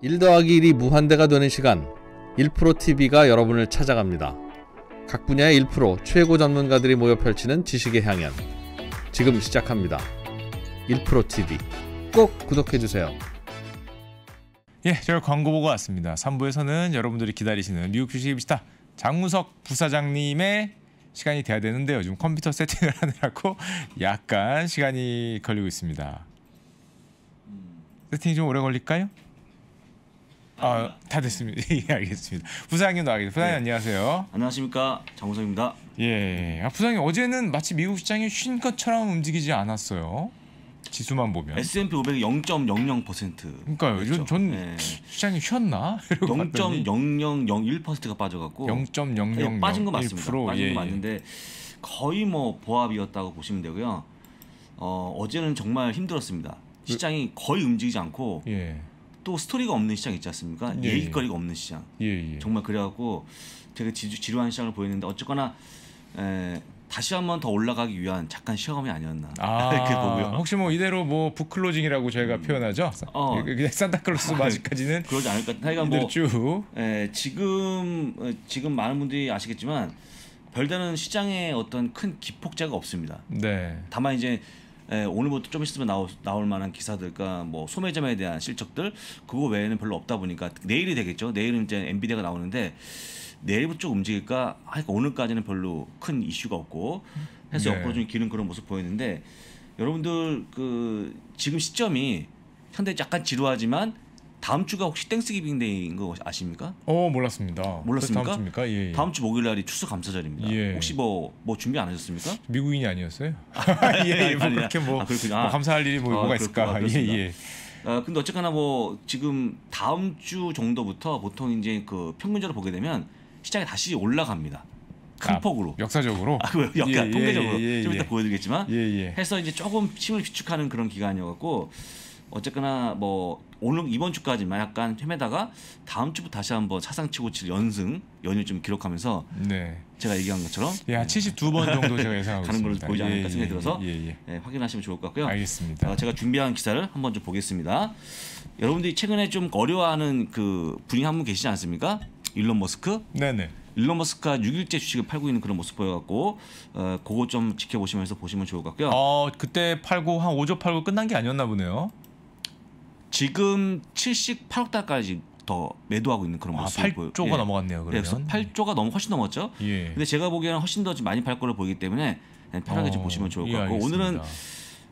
1 더하기 1이 무한대가 되는 시간 1프로TV가 여러분을 찾아갑니다. 각 분야의 1프로 최고 전문가들이 모여 펼치는 지식의 향연 지금 시작합니다. 1프로TV 꼭 구독해주세요. 예, 제가 광고 보고 왔습니다. 3부에서는 여러분들이 기다리시는 미국 주식 비스타 장무석 부사장님의 시간이 돼야 되는데 요즘 컴퓨터 세팅을 하느라고 약간 시간이 걸리고 있습니다. 세팅이 좀 오래 걸릴까요? 아, 다 됐습니다. 예, 알겠습니다. 부사장님 나와계세요. 부사장님 네. 안녕하세요. 안녕하십니까 장우성입니다. 예, 아, 부사장님 어제는 마치 미국 시장이 쉰 것처럼 움직이지 않았어요. 지수만 보면. S&P 500이 0.00% 그러니까요. 전, 전 네. 시장이 쉬었나? 이러고 봤더니 0.0001%가 빠져갖고 0.000 예, 빠진 거 맞습니다. 1%, 빠진 예, 거 예. 맞는데 거의 뭐 보합이었다고 보시면 되고요. 어, 어제는 정말 힘들었습니다. 시장이 거의 움직이지 않고 예, 또 스토리가 없는 시장 있지 않습니까? 예, 얘기거리가 없는 시장. 예, 예. 정말 그래갖고 되게 지, 지루 한 시장을 보였는데 어쨌거나 에, 다시 한번 더 올라가기 위한 잠깐 시험이 아니었나 아, 이렇게 보고요. 혹시 뭐 이대로 뭐 북클로징이라고 저희가 표현하죠? 어. 그냥 산타클로스 아직까지는 그러지 않을까. 하여간 뭐 쭉. 에, 지금 어, 지금 많은 분들이 아시겠지만 별다른 시장에 어떤 큰 기폭제가 없습니다. 네. 다만 이제 에, 오늘부터 좀 있으면 나올, 나올 만한 기사들과 뭐 소매점에 대한 실적들 그거 외에는 별로 없다 보니까 내일이 되겠죠. 내일은 이제 엔비디아가 나오는데 내일부터 좀 움직일까? 하니까 오늘까지는 별로 큰 이슈가 없고 해서 네. 옆으로 좀 기는 그런 모습 보이는데 여러분들 그 지금 시점이 현대 약간 지루하지만 다음 주가 혹시 Thanksgiving Day인 거 아십니까? 어 몰랐습니다. 몰랐습니까? 다음 주입니까? 예, 예. 다음 주 목요일 날이 추수 감사절입니다. 예. 혹시 뭐뭐 준비 안 하셨습니까? 미국인이 아니었어요? 예, 예. 뭐. 그렇게 뭐, 아. 뭐 아. 감사할 일이 뭐 아, 뭐가. 있을까? 예, 그렇습니다. 예. 어, 근데 어쨌거나 뭐 지금 다음 주 정도부터 보통 이제 그 평균적으로 보게 되면 시장이 다시 올라갑니다. 큰 아, 폭으로. 역사적으로. 아, 그 약간 예, 예, 통계적으로 예, 예, 좀 이따 예. 보여드리겠지만. 해서 이제 조금 힘을 비축하는 그런 기간이어갖고 어쨌거나 뭐 오늘 이번 주까지만 약간 헤매다가 다음 주부터 다시 한번 차상치고 칠 연승 연휴 좀 기록하면서 네. 제가 얘기한 것처럼 예, 한 72번 정도 제가 예상하고 가는 걸로. 보이지 않을까 예, 생각이 예, 들어서 예, 예. 예, 확인하시면 좋을 것 같고요. 알겠습니다. 어, 제가 준비한 기사를 한번 좀 보겠습니다. 여러분들이 최근에 좀 어려워하는 그 분이 한 분 계시지 않습니까? 일론 머스크. 네, 네. 일론 머스크가 6일째 주식을 팔고 있는 그런 모습 보여갖고 어, 그거 좀 지켜보시면서 보시면 좋을 것 같고요. 어, 그때 팔고 한 5조 팔고 끝난 게 아니었나 보네요. 지금 78억 달까지 더 매도하고 있는 그런 아, 모습 보여. 8조가 예. 넘어갔네요. 네, 그러면. 8조가 넘어 훨씬 넘었죠. 예. 근데 제가 보기에는 훨씬 더좀 많이 팔 거로 보이기 때문에 네, 편하게 좀 어, 보시면 좋을 것 예, 같고 알겠습니다. 오늘은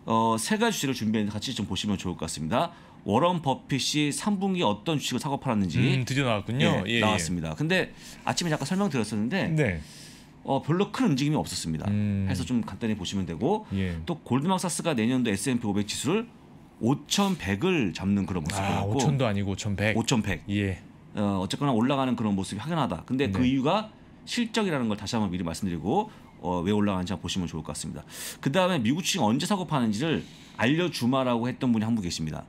어, 세 가지 주식을 준비했는데 같이 좀 보시면 좋을 것 같습니다. 워런 버핏이 3분기 어떤 주식을 사고 팔았는지 음, 드디어 나왔군요. 예, 예, 나왔습니다. 근데 아침에 잠깐 설명드렸었는데 예. 네. 어, 별로 큰 움직임이 없었습니다. 음. 해서 좀 간단히 보시면 되고 예. 또 골드만삭스가 내년도 S&P 500 지수를 5,100을 잡는 그런 모습을 아, 보였고 5천도 아니고 5,100. 5,100 예. 어, 어쨌거나 올라가는 그런 모습이 확연하다. 근데 그 네. 이유가 실적이라는 걸 다시 한번 미리 말씀드리고 어, 왜 올라가는지 한번 보시면 좋을 것 같습니다. 그 다음에 미국 주식 언제 사고 파는지를 알려주마라고 했던 분이 한 분 계십니다.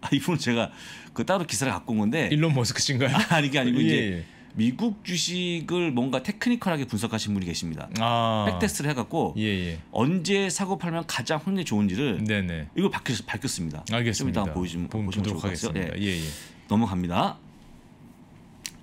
아, 이분은 제가 그 따로 기사를 갖고 온 건데 일론 머스크 씨인가요? 아니 게 아니고 예, 이제 예. 미국 주식을 뭔가 테크니컬하게 분석하신 분이 계십니다. 아. 백테스트를 해갖고 예, 예. 언제 사고 팔면 가장 확률이 좋은지를 네, 네. 이걸 밝혔, 밝혔습니다. 좀 알겠습니다. 이따 보여주면 보- 보시면 좋을 것 같아요. 예. 예, 예. 넘어갑니다.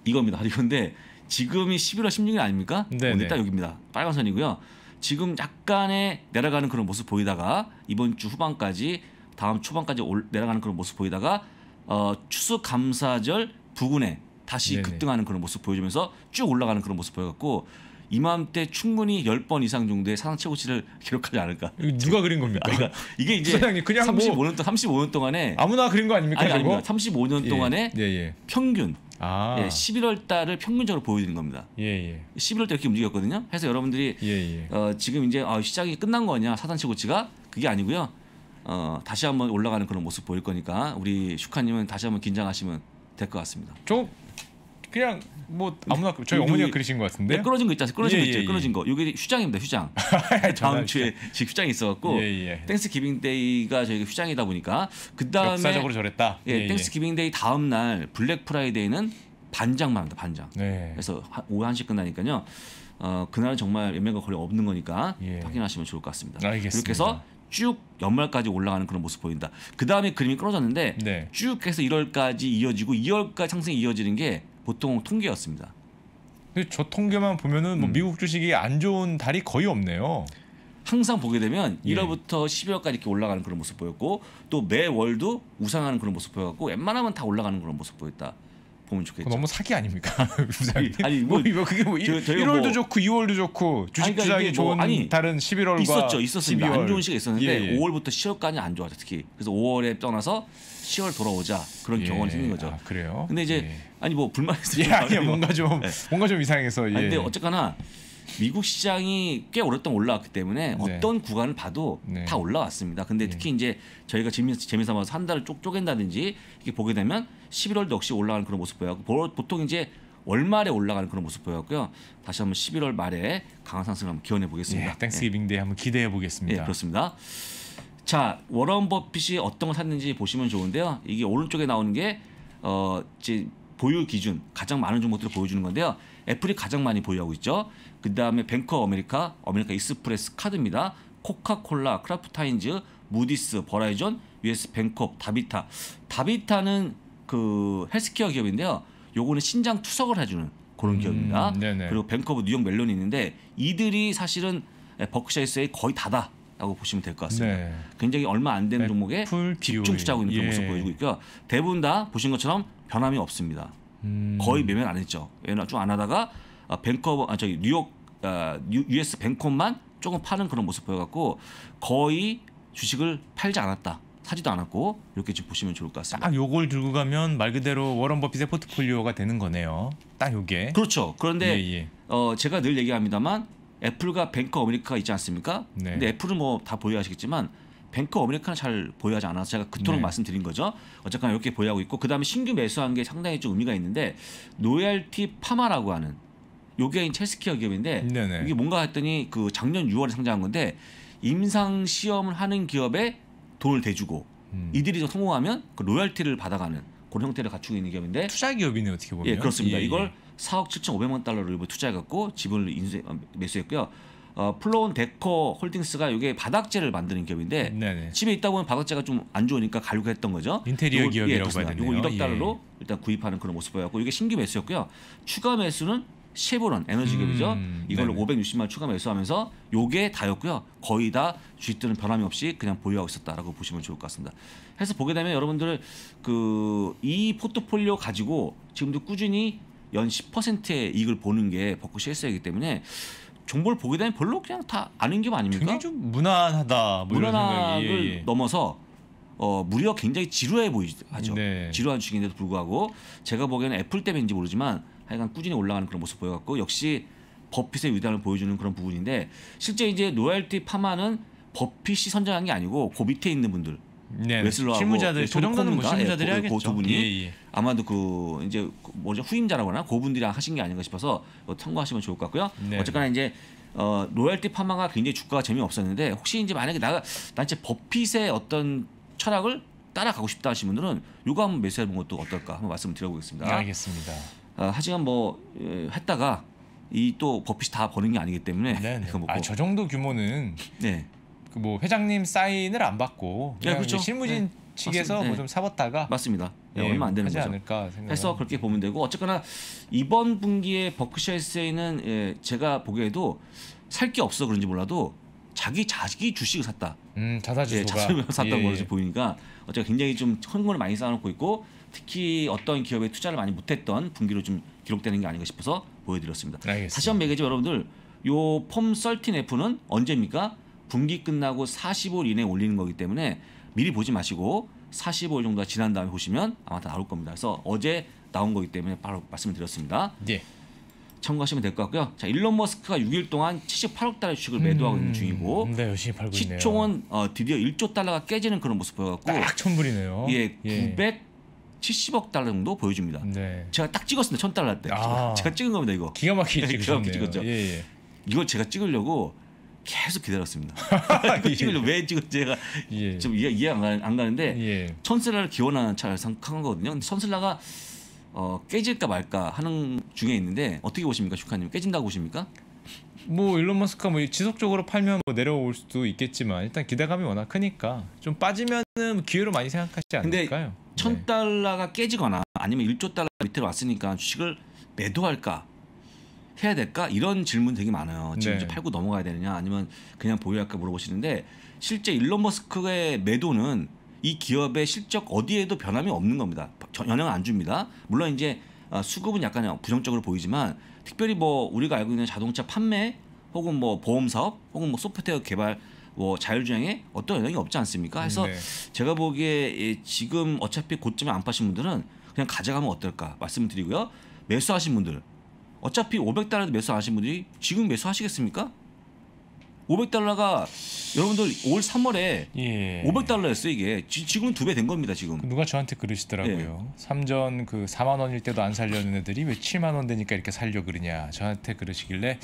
이겁니다. 이건데 지금이 11월 16일 아닙니까? 네네. 오늘 딱 여기입니다. 빨간 선이고요. 지금 약간의 내려가는 그런 모습 보이다가 이번 주 후반까지 다음 초반까지 올, 내려가는 그런 모습 보이다가 어, 추수감사절 부근에 다시 네네. 급등하는 그런 모습 보여주면서 쭉 올라가는 그런 모습 보여갖고 이맘때 충분히 10번 이상 정도의 사상 최고치를 기록하지 않을까. 누가 그린 겁니까? 아, 그러니까 이게 이제 부장님, 그냥 뭐 35년 동안 35년 동안에 아무나 그린 거 아닙니까? 아니? 아닙니다. 35년 동안에 예, 예. 평균 아. 예, 11월 달을 평균적으로 보여드린 겁니다. 예, 예. 11월 달 이렇게 움직였거든요. 그래서 여러분들이 예, 예. 어, 지금 이제 아, 시장이 끝난 거냐 사단 최고치가 그게 아니고요. 어, 다시 한번 올라가는 그런 모습 보일 거니까 우리 슈카님은 다시 한번 긴장하시면 될 것 같습니다. 저 그냥 뭐 아무나 저희 여기- 어머니가 그리신 것 같은데. 네, 끌어진 거 있잖아요. 끌어진 예, 거 있죠. 예, 예. 끌어진 거. 이게 휴장입니다. 휴장. 다음 주에 지금 휴장이 있어갖고 예, 예. Thanksgiving Day가 저희가 휴장이다 보니까 그 다음에 역사적으로 저랬다. 예, Thanksgiving Day 다음 날 블랙 프라이데이는 반장만 합니다. 반장. 네. 그래서 하- 오후 1시 끝나니까요. 어, 그날은 정말 매매가 거의 없는 거니까 예. 확인하시면 좋을 것 같습니다. 알겠습니다. 그렇게 해서 쭉 연말까지 올라가는 그런 모습 보인다. 그 다음에 그림이 끊어졌는데 네. 쭉 해서 1월까지 이어지고 2월까지 상승이 이어지는 게 보통 통계였습니다. 근데 저 통계만 보면은 뭐 음. 미국 주식이 안 좋은 달이 거의 없네요. 항상 보게 되면 예. 1월부터 12월까지 이렇게 올라가는 그런 모습 보였고 또 매월도 우상하는 그런 모습 보였고 웬만하면 다 올라가는 그런 모습 보였다. 보면 좋겠죠. 너무 사기 아닙니까? 아니, 뭐, 뭐, 그게 뭐 저- 저희가 1월도 뭐- 좋고 2월도 좋고 주식 그러니까 뭐- 좋은 아니, 달은 11월과 있었죠, 있었습니다. 12월. 안 좋은 시기가 있었는데 예, 예. 5월부터 10월까지 안 좋아져 특히. 그래서 5월에 떠나서 10월 돌아오자 그런 예. 경험이 생긴 거죠. 아, 그래요? 근데 이제 예. 아니 뭐 불만 있으면 예, 말해요. 뭔가 좀 네. 뭔가 좀 이상해서 예. 아니, 근데 어쨌거나 미국 시장이 꽤 오랫동안 올라왔기 때문에 네. 어떤 구간을 봐도 네. 다 올라왔습니다. 근데 특히 이제 저희가 재미 재미삼아서 한 달을 쪽 쪼갠다든지 이렇게 보게 되면 11월도 역시 올라가는 그런 모습 보였고 보- 보통 이제 월말에 올라가는 그런 모습 보였고요. 다시 한번 11월 말에 강한 상승을 한번 기원해 보겠습니다. 예, Thanksgiving Day 한번 기대해 예, 보겠습니다. 그렇습니다. 자, 워런 버핏이 어떤 걸 샀는지 보시면 좋은데요. 이게 오른쪽에 나오는 게 어, 이제 보유 기준 가장 많은 종목들을 보여주는 건데요. 애플이 가장 많이 보유하고 있죠. 그 다음에 뱅크 오브 아메리카, 아메리카 익스프레스 카드입니다. 코카콜라, 크래프트 하인즈, 무디스, 버라이전, US 뱅코프, 다비타. 다비타는 그 헬스케어 기업인데요. 요거는 신장 투석을 해주는 그런 음, 기업입니다. 네네. 그리고 뱅크 오브 뉴욕 멜론이 있는데 이들이 사실은 버크셔의 거의 다다 라고 보시면 될 것 같습니다. 네. 굉장히 얼마 안 되는 종목에 집중. 투자하고 있는 그런 예. 모습 보여주고 있고요. 대부분 다 보신 것처럼 변함이 없습니다. 음, 거의 매매를 안 했죠. 왜냐 쭉안 하다가 아, 뱅커 아 저기 뉴욕 아, 뉴- US 뱅코프만 조금 파는 그런 모습 보여갖고 거의 주식을 팔지 않았다. 사지도 않았고 이렇게 좀 보시면 좋을 것 같습니다. 딱 요걸 들고 가면 말 그대로 워런 버핏의 포트폴리오가 되는 거네요. 딱 요게. 그렇죠. 그런데 예, 예. 어, 제가 늘 얘기합니다만 애플과 뱅크 오브 아메리카가 있지 않습니까? 네. 근데 애플은 뭐 다 보유하시겠지만 뱅크 오브 아메리카는 잘 보유하지 않아서 제가 그토록 네. 말씀드린 거죠. 어쨌거나 이렇게 보유하고 있고 그다음에 신규 매수한 게 상당히 좀 의미가 있는데 로열티 파마라고 하는 요게 헬스케어 기업인데 네네. 이게 뭔가 했더니 그 작년 6월에 상장한 건데 임상 시험을 하는 기업에 돈을 대주고 음. 이들이 좀 성공하면 그 로열티를 받아가는 그런 형태를 갖추고 있는 기업인데 투자 기업이네 어떻게 보면. 예, 그렇습니다. 예, 예. 이걸 4억 7,500만 달러를 일부 투자해갖고 지분을 인수 어, 매수했고요. 어, 플로어 앤 데코 홀딩스가 이게 바닥재를 만드는 기업인데 네네. 집에 있다 보면 바닥재가 좀 안 좋으니까 가려고 했던 거죠. 인테리어 요거- 기업이라고 그렇습니다. 봐야 되네요. 요거 1억 예. 달러로 일단 구입하는 그런 모습 보였고 이게 신규 매수였고요. 추가 매수는 쉐브론 에너지 기업이죠. 음, 이걸로 네네. 560만 원 추가 매수하면서 요게 다였고요. 거의 다 주식들은 변함이 없이 그냥 보유하고 있었다라고 보시면 좋을 것 같습니다. 해서 보게 되면 여러분들 그 이 포트폴리오 가지고 지금도 꾸준히 연 10%의 이익을 보는 게 버크셔이기 때문에 정보를 보게 되면 별로 그냥 다 아는 게 아닙니까? 굉장히 좀 무난하다. 뭐. 무난을 예, 예. 넘어서 어, 무려 굉장히 지루해 보이죠. 네. 지루한 주식인데도 불구하고 제가 보기에는 애플 때문인지 모르지만 하여간 꾸준히 올라가는 그런 모습 보여갖고 역시 버핏의 위엄을 보여주는 그런 부분인데 실제 이제 로얄티 파마는 버핏이 선정한 게 아니고 그 밑에 있는 분들 네. 웨슬러하고 실무자들 예, 저 정도는 뭐존 실무자들이 콘인가? 예, 그- 하겠죠. 그두 분이 예, 예. 아마도 그 이제 그 뭐죠 후임자라거나 그분들이랑 하신 게 아닌가 싶어서 이거 참고하시면 좋을 것 같고요. 네. 어쨌거나 이제 어, 로열티 파마가 굉장히 주가가 재미없었는데 혹시 이제 만약에 나가 난 진짜 버핏의 어떤 철학을 따라가고 싶다 하시는 분들은 요거 한번 매수해 본 것도 어떨까 한번 말씀을 드려보겠습니다. 알겠습니다. 아, 하지만 뭐 예, 했다가 이 또 버핏이 다 버는 게 아니기 때문에 네. 네. 뭐 아, 저 정도 규모는 네. 그뭐 회장님 사인을 안 받고 예, 그냥 그렇죠. 실무진 네. 측에서. 뭐 네. 좀 사봤다가 맞습니다. 예, 예, 얼마 안 되는 하지 거죠. 않을까 생각. 해서 그렇게 보면 되고 어쨌거나 이번 분기에 버크셔 에세이는 예, 제가 보기에도 살 게 없어 그런지 몰라도 자기 자기 주식을 샀다. 음 자사주소가 예, 자산을 샀던 예, 걸로 예. 보이니까 어쨌든 굉장히 좀 현금을 많이 쌓아놓고 있고 특히 어떤 기업에 투자를 많이 못했던 분기로 좀 기록되는 게 아닌가 싶어서 보여드렸습니다. 알겠습니다. 다시 한번 얘기하죠 여러분들 요 폼 썰틴 F는 언제입니까? 분기 끝나고 45일 이내에 올리는 거기 때문에 미리 보지 마시고 45일 정도가 지난 다음에 보시면 아마 다 나올 겁니다. 그래서 어제 나온 거기 때문에 바로 말씀을 드렸습니다. 예. 참고하시면 될 것 같고요. 자 일론 머스크가 6일 동안 78억 달러 주식을 매도하고 있는 중이고 음, 네 열심히 팔고 있네요. 시총은 어, 드디어 1조 달러가 깨지는 그런 모습 보여갖고 딱 천불이네요. 예, 970억 달러 정도 보여줍니다. 네. 제가 딱 찍었습니다. 천 달러 때 아. 제가 찍은 겁니다 이거. 기가 막히게 기가 찍으셨네요. 막히게 찍었죠. 예, 예. 이걸 제가 찍으려고 계속 기다렸습니다. 이거 찍으려고 왜 찍었지 제가 예. 좀 이해, 이해 안, 가, 안 가는데 예. 천슬라를 기원하는 차를 생각한 거거든요. 근데 천슬라가 어, 깨질까 말까 하는 중에 있는데 어떻게 보십니까, 슈카님? 깨진다고 보십니까? 뭐 일론 머스크가 뭐 지속적으로 팔면 뭐 내려올 수도 있겠지만 일단 기대감이 워낙 크니까 좀 빠지면은 기회로 많이 생각하지 근데 않을까요? 천 네. 달러가 깨지거나 아니면 1조 달러 밑으로 왔으니까 주식을 매도할까 해야 될까 이런 질문 되게 많아요. 지금 네. 이제 팔고 넘어가야 되느냐 아니면 그냥 보유할까 물어보시는데 실제 일론 머스크의 매도는 이 기업의 실적 어디에도 변함이 없는 겁니다. 전- 영향을 안 줍니다. 물론 이제 아, 수급은 약간 부정적으로 보이지만 특별히 뭐 우리가 알고 있는 자동차 판매 혹은 뭐 보험 사업 혹은 뭐 소프트웨어 개발 뭐 자율주행에 어떤 영향이 없지 않습니까? 해서 네. 제가 보기에 예, 지금 어차피 고점에 안 파신 분들은 그냥 가져가면 어떨까 말씀드리고요. 매수하신 분들 어차피 500달러도 매수 안 하신 분들이 지금 매수하시겠습니까? 500달러가 여러분들 올 3월에 예. 500달러였어요 이게 지, 지금 두 배 된 겁니다 지금. 누가 저한테 그러시더라고요. 예. 삼전 그 4만 원일 때도 안 살려는 애들이 왜 7만 원 되니까 이렇게 살려 그러냐. 저한테 그러시길래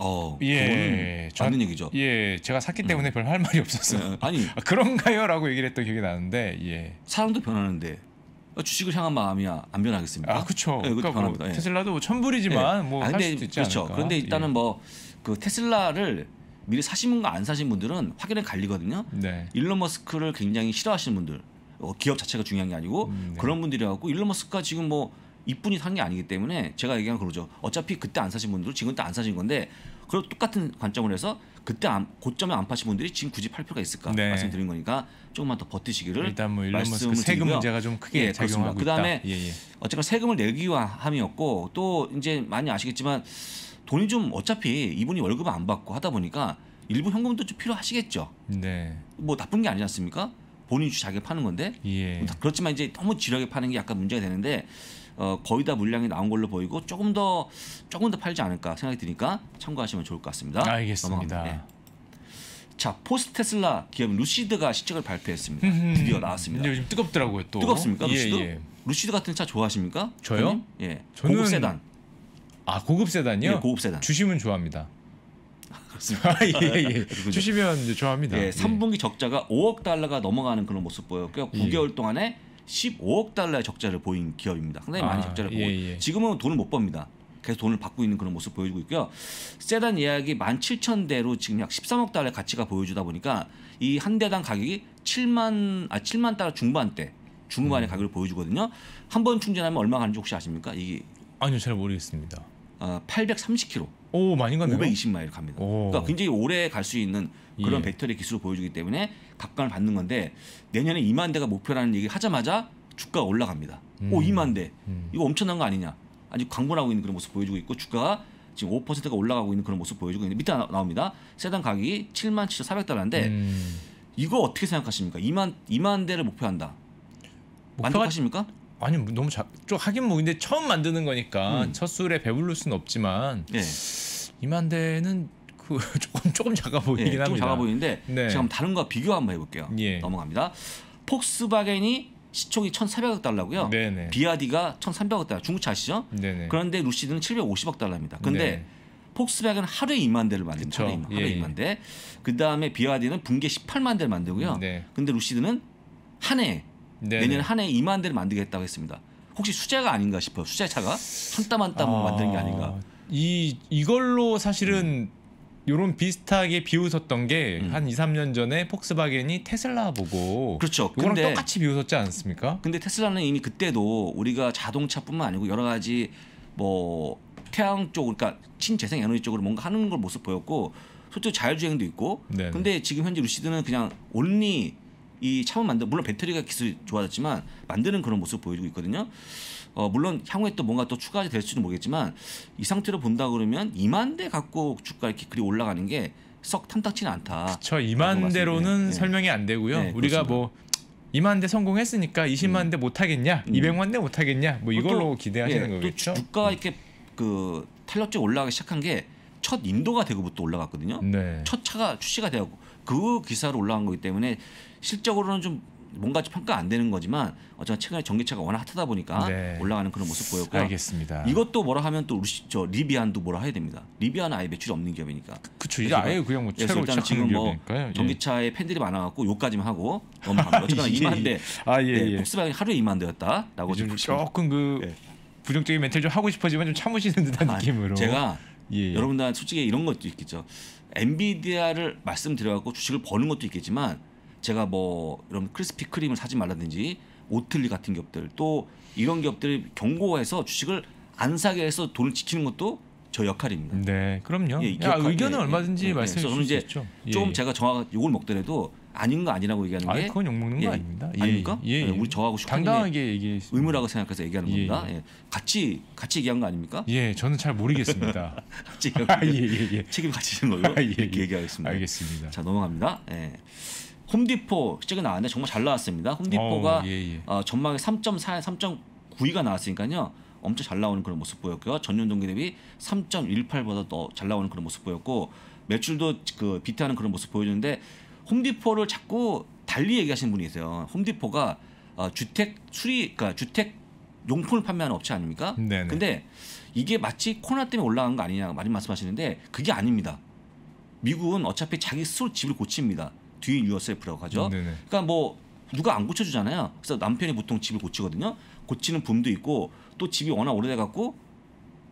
어, 예. 맞는 얘기죠. 예, 제가 샀기 때문에 별할 말이 없었어요. 예, 아니 아, 그런가요라고 얘기를 했던 기억이 나는데 예. 사람도 변하는데 주식을 향한 마음이야 안 변하겠습니까? 아 그렇죠. 예, 그것도 그러니까 뭐 변합니다. 예. 테슬라도 뭐 천불이지만 예. 뭐 아, 수도 있지 그렇죠. 않을까. 그런데 일단은 예. 뭐그 테슬라를 미리 사신 분과 안 사신 분들은 확연히 갈리거든요. 네. 일론 머스크를 굉장히 싫어하시는 분들, 어, 기업 자체가 중요한 게 아니고 음, 네. 그런 분들이라고 일론 머스크가 지금 뭐 이뿐이 산 게 아니기 때문에 제가 얘기한 그러죠. 어차피 그때 안 사신 분들 지금 때안 사신 건데 그걸 똑같은 관점으로 해서 그때 안, 고점에 안 파신 분들이 지금 굳이 팔 필요가 있을까 네. 말씀드린 거니까 조금만 더 버티시기를 일단 뭐 말씀을 세금 드리고요. 문제가 좀 크게 예, 작용하고 그렇습니다. 그다음에. 예, 예. 어쨌건 세금을 내기 위함이었고 또 이제 많이 아시겠지만 돈이 좀 어차피 이분이 월급을 안 받고 하다 보니까 일부 현금도 좀 필요하시겠죠. 네. 뭐 나쁜 게 아니지 않습니까? 본인이 자기가 파는 건데 예. 그렇지만 이제 너무 지력에 파는 게 약간 문제가 되는데 어, 거의 다 물량이 나온 걸로 보이고 조금 더 조금 더 팔지 않을까 생각이 드니까 참고하시면 좋을 것 같습니다. 알겠습니다. 예. 자 포스트 테슬라 기업 루시드가 실적을 발표했습니다. 드디어 나왔습니다. 요즘 뜨겁더라고요 또. 뜨겁습니까 예, 루시드? 예. 루시드 같은 차 좋아하십니까? 저요? 예. 저는 고급 세단. 아 고급 세단이요? 예, 고급 세단. 주시면 좋아합니다. 그렇습니다. 아, 예, 예. 그렇군요. 주시면 좋아합니다. 예, 3분기 적자가 5억 달러가 넘어가는 그런 모습 보였고요. 예. 9개월 동안에 15억 달러의 적자를 보인 기업입니다. 상당히 많이 아, 적자를 예, 보고 예. 지금은 돈을 못 법니다. 계속 돈을 받고 있는 그런 모습 보여주고 있고요. 세단 예약이 17,000대로 지금 약 13억 달러의 가치가 보여주다 보니까 이 한 대당 가격이 7만 아 7만 달러 중반대 중반의 가격을 보여주거든요. 한 번 충전하면 얼마 가는지 혹시 아십니까? 이게 아니요, 잘 모르겠습니다. 어, 830km, 오 많이 가네요. 520마일 갑니다. 오. 그러니까 굉장히 오래 갈 수 있는 그런 예. 배터리 기술을 보여주기 때문에 각광을 받는 건데 내년에 2만 대가 목표라는 얘기 하자마자 주가가 올라갑니다. 오 음. 2만 대 음. 이거 엄청난 거 아니냐? 아직 광분하고 있는 그런 모습 보여주고 있고 주가가 지금 5%가 올라가고 있는 그런 모습 보여주고 있는데 밑에 나, 나옵니다. 세단 가격이 7만 7,400달러인데 음. 이거 어떻게 생각하십니까? 2만 2만 대를 목표한다. 목표가 만족하십니까? 아니 뭐 너무 작. 좀 하긴 뭐 근데 처음 만드는 거니까 음. 첫 술에 배부를 수는 없지만 예. 이만 대는 그 조금 조금 작아 보이긴 예, 좀 합니다. 작아 보이는데 네. 한번 다른 거 비교 한번 해볼게요. 예. 넘어갑니다. 폭스바겐이 시총이 1,400억 달러고요. 네네. 비아디가 1,300억 달러. 중국차 아시죠? 네네. 그런데 루시드는 750억 달러입니다. 근데 네. 폭스바겐은 하루에 2만 대를 만듭니다. 하루에 2만, 하루에 예, 예. 2만 대. 그 다음에 비아디는 분기에 18만 대를 만들고요. 네. 근데 루시드는 한 해, 네네. 내년 한 해에 2만 대를 만들겠다고 했습니다. 혹시 수제가 아닌가 싶어요. 수제차가 한 땀 한땀 만드는 게 아닌가. 이 이걸로 사실은 요런 비슷하게 비웃었던 게 음. 한 2, 3년 전에 폭스바겐이 테슬라 보고 그렇죠. 이거랑 근데 똑같이 비웃었지 않습니까? 근데 테슬라는 이미 그때도 우리가 자동차뿐만 아니고 여러 가지 뭐 태양 쪽 그러니까 친재생 에너지 쪽으로 뭔가 하는 걸 모습 보였고 솔직히 자율주행도 있고 네네. 근데 지금 현재 루시드는 그냥 온리 이 차만 만들 물론 배터리가 기술이 좋아졌지만 만드는 그런 모습 보여주고 있거든요. 어 물론 향후에 또 뭔가 또 추가가 될지는 모르겠지만 이 상태로 본다 그러면 2만 대 갖고 주가 이렇게 그리 올라가는 게 썩 탐탁치는 않다. 저 라고 2만 대로는. 네. 설명이 안 되고요. 네, 우리가 그렇습니다. 뭐 2만 대 성공했으니까 20만 대못 하겠냐? 음. 200만 대 못 하겠냐? 뭐 이걸로 또, 기대하시는 예, 또 거겠죠? 주가가 이렇게 그 탄력적 올라가기 시작한 게 첫 인도가 되고부터 올라갔거든요. 네. 첫 차가 출시가 되고 그 기사로 올라간 거기 때문에 실적으로는 좀 뭔가 평가 안 되는 거지만 어쨌든 최근에 전기차가 워낙 핫하다 보니까 네. 올라가는 그런 모습 보였고요. 알겠습니다. 이것도 뭐라 하면 또 루시, 저 리비안도 뭐라 해야 됩니다. 리비안은 아예 매출이 없는 기업이니까. 그쵸 이제 아예 그냥 뭐 그래서 새로 일단 지금 뭐 기업이니까요. 예. 전기차에 팬들이 많아갖고 요까지만 하고 넘어갑니다. 어쨌거나 예, 2만 예. 대. 아, 예, 네, 예. 폭스바겐이 하루에 2만 대였다라고 지금 조금 그 예. 부정적인 멘트를 좀 하고 싶어지만 좀 참으시는 듯한 아, 느낌으로. 제가 예, 예. 여러분들 솔직히 이런 것도 있겠죠. 엔비디아를 말씀드려갖고 주식을 버는 것도 있겠지만 제가 뭐 이런 크리스피 크림을 사지 말라든지 오틀리 같은 기업들 또 이런 기업들이 경고해서 주식을 안 사게 해서 돈을 지키는 것도 저 역할입니다. 네, 그럼요. 예, 이 야, 기억하- 의견은 예, 얼마든지 예, 예. 말씀해 주실 수 있죠. 예, 좀 예. 제가 정확 욕을 먹더라도 아닌 거 아니라고 얘기하는 아, 게 그건 욕 먹는 거 예. 아닙니다. 예, 아닙니까? 예, 예. 예, 우리 저하고 당당하게 얘기해. 의무라고 생각해서 얘기하는 예, 겁니다. 예. 같이 같이 얘기한 거 아닙니까? 예, 저는 잘 모르겠습니다. 아, 거 예, 예, 예. 책임 같이 지는 걸로 아, 예, 예. 얘기하겠습니다. 알겠습니다. 자 넘어갑니다. 예. 홈디포 시작이 나왔는데 정말 잘 나왔습니다. 홈디포가 어, 예, 예. 어, 전망에 3.4, 3.9위가 나왔으니까요. 엄청 잘 나오는 그런 모습 보였고요. 전년 동기 대비 3.18보다 더 잘 나오는 그런 모습 보였고 매출도 그 비트하는 그런 모습 보여주는데 홈디포를 자꾸 달리 얘기하시는 분이 계세요. 홈디포가 어, 주택 수리, 그러니까 주택 용품을 판매하는 업체 아닙니까? 네네. 근데 이게 마치 코로나 때문에 올라간 거 아니냐 많이 말씀하시는데 그게 아닙니다. 미국은 어차피 자기 스스로 집을 고칩니다. 뒤에 유어셀프라고 하죠. 네네. 그러니까 뭐 누가 안 고쳐주잖아요. 그래서 남편이 보통 집을 고치거든요. 고치는 붐도 있고 또 집이 워낙 오래돼 갖고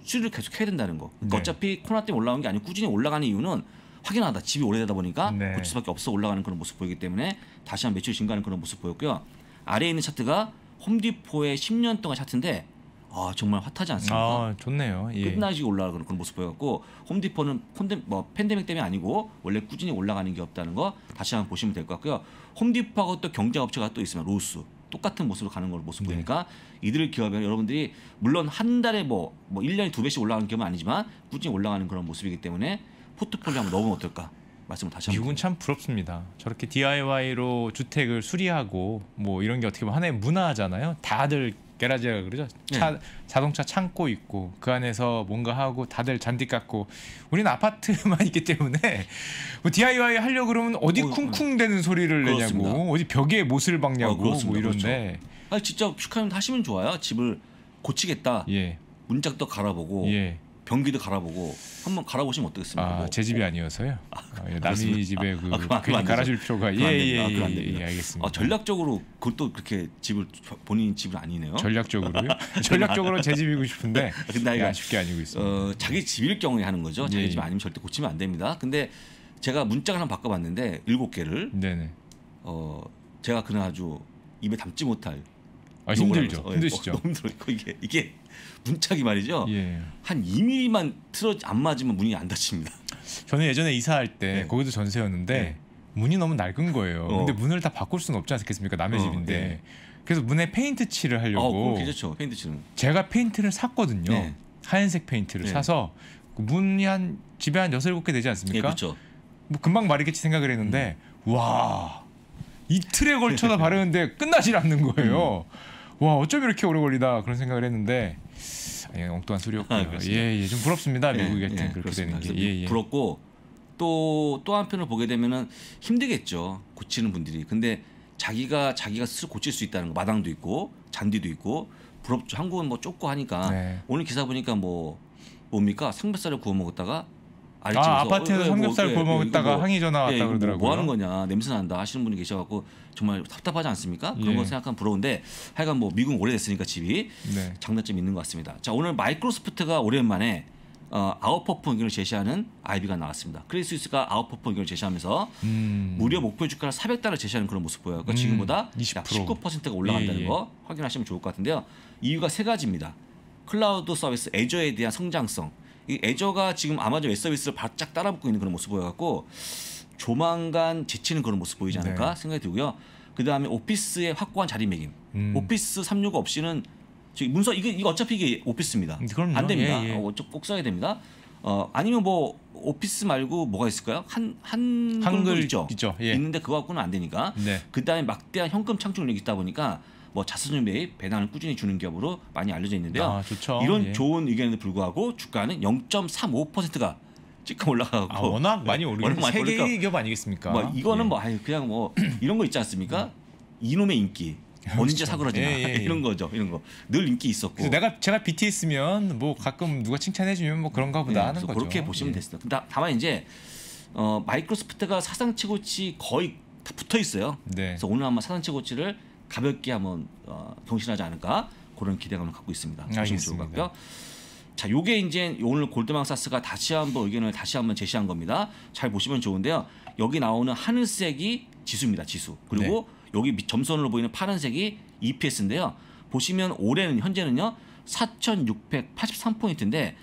수리를 계속 해야 된다는 거. 그러니까 네. 어차피 코로나 때문에 올라온 게 아니고 꾸준히 올라가는 이유는 확연하다. 집이 오래되다 보니까 네. 고칠 수밖에 없어 올라가는 그런 모습 보이기 때문에 다시 한 매출 증가하는 그런 모습 보였고요. 아래에 있는 차트가 홈디포의 10년 동안 차트인데 아 정말 핫하지 않습니까? 아, 좋네요. 예. 끝나지 올라가는 그런 모습 보였고 홈디포는 콘데, 뭐 팬데믹 때문에 아니고 원래 꾸준히 올라가는 게 없다는 거 다시 한번 보시면 될 것 같고요. 홈디포하고 또 경쟁업체가 또 있으면 로스 똑같은 모습으로 가는 걸 모습 네. 보니까 이들 기업에 여러분들이 물론 한 달에 뭐, 뭐 1년에 두 배씩 올라가는 기업은 아니지만 꾸준히 올라가는 그런 모습이기 때문에 포트폴리오 한번 넣으면 어떨까 말씀을 다시 한번 미국은 참 부럽습니다. 저렇게 DIY로 주택을 수리하고 뭐 이런 게 어떻게 보면 하나의 문화잖아요. 다들 게라지라 그러죠. 차, 자동차 창고 있고 그 안에서 뭔가 하고 다들 잔디 깎고 우리는 아파트만 있기 때문에 뭐 DIY 하려 고 그러면 어디 어, 쿵쿵대는 소리를 그렇습니다. 내냐고 어디 벽에 못을 박냐고 어. 뭐 이런데 아니 진짜 슈카님 하시면 좋아요. 집을 고치겠다. 예. 문짝도 갈아보고 예. 변기도 갈아보고 한번 갈아보시면 어떻겠습니까? 아, 뭐. 제 집이 아니어서요. 아, 예, 그렇습니다. 집에 그 아, 안 괜히. 갈아줄 필요가. 예예예 그럼 안 예, 됩니다. 예, 알겠습니다. 아, 전략적으로 그것도 그렇게 집을 본인 집은 아니네요. 전략적으로요? 전략적으로 제 집이고 싶은데 근데 예, 이거 아쉽게 아니고 있습니다. 어, 자기 집일 경우에 하는 거죠. 자기 예, 집 예. 아니면 절대 고치면 안 됩니다. 근데 제가 문짝을 한번 바꿔봤는데 일곱 개를 네네. 어, 제가 그날 아주 입에 담지 못할 아, 힘들죠. 어, 힘드시죠. 어, 너무 힘들어요. 이게 이게 문짝이 말이죠. 예. 한 2mm만 틀어 안 맞으면 문이 안 닫힙니다. 저는 예전에 이사할 때 네. 거기도 전세였는데 네. 문이 너무 낡은 거예요. 어. 근데 문을 다 바꿀 수는 없지 않겠습니까? 남의 어, 집인데. 네. 그래서 문에 페인트 칠을 어, 하려고 그럼 괜찮죠. 페인트 치는. 제가 페인트를 샀거든요. 네. 하얀색 페인트를 네. 사서 그 문이 한 집에 한 여섯 일곱 개 되지 예, 않습니까? 그렇죠. 뭐 금방 마르겠지 생각을 했는데 와 이틀에 걸쳐서 바르는데 끝나질 않는 거예요. 와 어쩜 이렇게 오래 걸리다 그런 생각을 했는데 예, 엉뚱한 소리였고요. 아, 그렇습니다. 예예 좀 부럽습니다 미국 예, 같은 예, 그렇게 그렇습니다. 되는 게. 예, 예. 부럽고 또 또 한편을 보게 되면은 힘들겠죠 고치는 분들이 근데 자기가 자기가 스스로 고칠 수 있다는 거 마당도 있고 잔디도 있고 부럽죠 한국은 뭐 좁고 하니까 네. 오늘 기사 보니까 뭐 뭡니까 삼겹살을 구워 먹었다가 알지 아 아파트에서 삼겹살 구워 먹었다가 항의 전화 왔다 예, 뭐, 그러더라고요. 뭐 하는 거냐 냄새 난다 하시는 분이 계셔갖고 정말 답답하지 않습니까? 그런 예. 거 생각하면 부러운데 하여간 뭐 미국 오래됐으니까 집이 네. 장단점이 있는 것 같습니다. 자 오늘 마이크로소프트가 오랜만에 어, 아웃퍼폼 의견을 제시하는 IB가 나왔습니다. 크리스위스가 아웃퍼폼 의견을 제시하면서 음. 무려 목표 주가를 400달러 제시하는 그런 모습 보여요. 그러니까 음, 지금보다 20%. 약 19%가 올라간다는 예, 예. 거 확인하시면 좋을 것 같은데요. 이유가 세 가지입니다. 클라우드 서비스 애저에 대한 성장성. 이 애저가 지금 아마존 웹 서비스를 바짝 따라붙고 있는 그런 모습 보여갖고 조만간 제치는 그런 모습 보이지 않을까 네. 생각이 들고요. 그 다음에 오피스의 확고한 자리매김. 음. 오피스 365 없이는 지금 문서 이거 이거 어차피 이게 오피스입니다. 음, 그럼요. 안 됩니다. 예, 예. 어, 꼭 써야 됩니다. 어 아니면 뭐 오피스 말고 뭐가 있을까요? 한 한글도 한글 있죠. 있죠. 예. 있는데 그거 갖고는 안 되니까. 네. 그다음에 막대한 현금 창출력이 있다 보니까 뭐 자사주 매입 배당을 꾸준히 주는 기업으로 많이 알려져 있는데요. 아 좋죠. 이런 예. 좋은 의견에도 불구하고 주가는 0.35%가 찌끔 올라가고 아 워낙 많이 많이 세계 오르니까 기업 아니겠습니까? 뭐 이거는 예. 뭐 아유 그냥 뭐 이런 거 있지 않습니까? 이놈의 인기 언제 사그러지나 예, 예, 예. 이런 거죠. 이런 거 늘 인기 있었고. 내가 제가 BTS면 뭐 가끔 누가 칭찬해 주면 뭐 그런가 보다 네, 하는 거죠. 그렇게 보시면 예. 됐습니다. 다, 다만 이제 어, 마이크로소프트가 사상 최고치 거의 다 붙어 있어요. 네. 그래서 오늘 아마 사상 최고치를 가볍게 한번 어, 경신하지 않을까 그런 기대감을 갖고 있습니다. 같고요. 자, 요게 이제 오늘 골드만삭스가 다시 한번 의견을 다시 한번 제시한 겁니다. 잘 보시면 좋은데요. 여기 나오는 하늘색이 지수입니다. 지수. 그리고 여기 밑 점선으로 보이는 파란색이 EPS인데요. 보시면 올해는 현재는요. 4,683포인트인데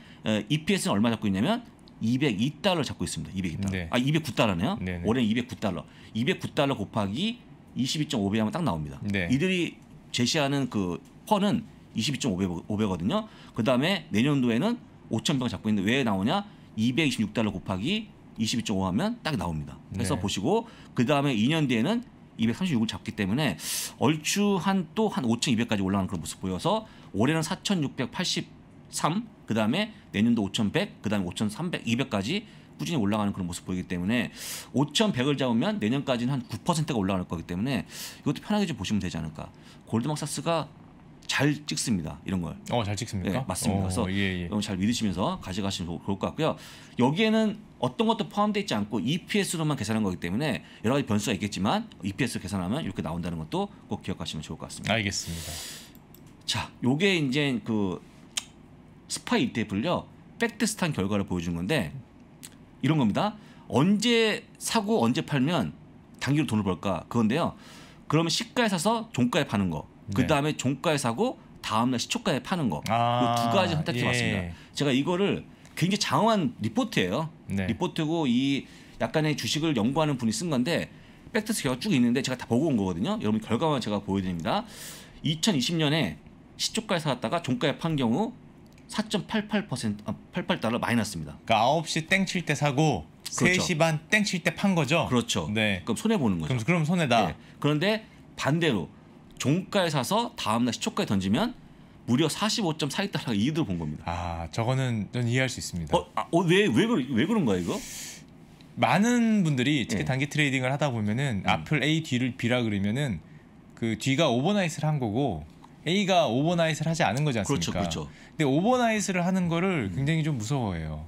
EPS는 얼마 잡고 있냐면 202달러 잡고 있습니다. 202달러. 네. 아, 209달러네요. 네네. 올해는 209달러. 209달러 곱하기 22.5배 하면 딱 나옵니다. 네. 이들이 제시하는 그 펀은 22.5배거든요. 그 다음에 내년도에는 5,000병 잡고 있는데 왜 나오냐? 226달러 곱하기 22.5 하면 딱 나옵니다. 그래서 네. 보시고 그 다음에 2년 뒤에는 236을 잡기 때문에 얼추 한 또한 5,200까지 올라가는 그런 모습 보여서 올해는 4,683, 그 다음에 내년도 5,100, 그 다음에 5,300, 200까지 꾸준히 올라가는 그런 모습 보이기 때문에 5,100을 잡으면 내년까지는 한 9%가 올라갈 거기 때문에 이것도 편하게 좀 보시면 되지 않을까. 골드막사스가 잘 찍습니다. 이런 걸. 어, 잘 찍습니까? 네, 맞습니다. 어, 그래서 예, 예. 잘 믿으시면서 가져가시면 좋- 좋을 것 같고요. 여기에는 어떤 것도 포함되어 있지 않고 EPS로만 계산한 거기 때문에 여러 가지 변수가 있겠지만 EPS 계산하면 이렇게 나온다는 것도 꼭 기억하시면 좋을 것 같습니다. 알겠습니다. 자, 요게 이제 그 SPY ETF를요. backtest한 결과를 보여준 건데 이런 겁니다. 언제 사고 언제 팔면 단기로 돈을 벌까 그건데요. 그러면 시가에 사서 종가에 파는 거. 그 네. 다음에 종가에 사고 다음날 시초가에 파는 거. 아, 그두 가지 선택지 예. 맞습니다. 제가 이거를 굉장히 장황한 리포트예요. 네. 리포트고 이 약간의 주식을 연구하는 분이 쓴 건데 backtest 결과 쭉 있는데 제가 다 보고 온 거거든요. 여러분 결과만 제가 보여드립니다. 2020년에 시초가에 사갔다가 종가에 판 경우 4.88% 아, 88달러 마이너스입니다. 그러니까 9시 땡 칠 때 사고 그렇죠. 3시 반 땡 칠 때 판 거죠? 그렇죠. 네. 그럼 손해 보는 거죠. 그럼 그럼 손해다. 네. 그런데 반대로 종가에 사서 다음 날 시초가에 던지면 무려 45.42달러 이득을 본 겁니다. 아, 저거는 전 이해할 수 있습니다. 어, 아, 어, 왜, 왜, 그러, 왜 그런 거야, 이거? 많은 분들이 특히 예. 단기 trading을 하다 보면은 음. 앞을 A 뒤를 B라 그러면은 그 뒤가 overnight를 한 거고 A가 오버나이트를 하지 않은 거지 않습니까? 그렇죠, 그렇죠. 근데 overnight를 하는 거를 굉장히 좀 무서워해요.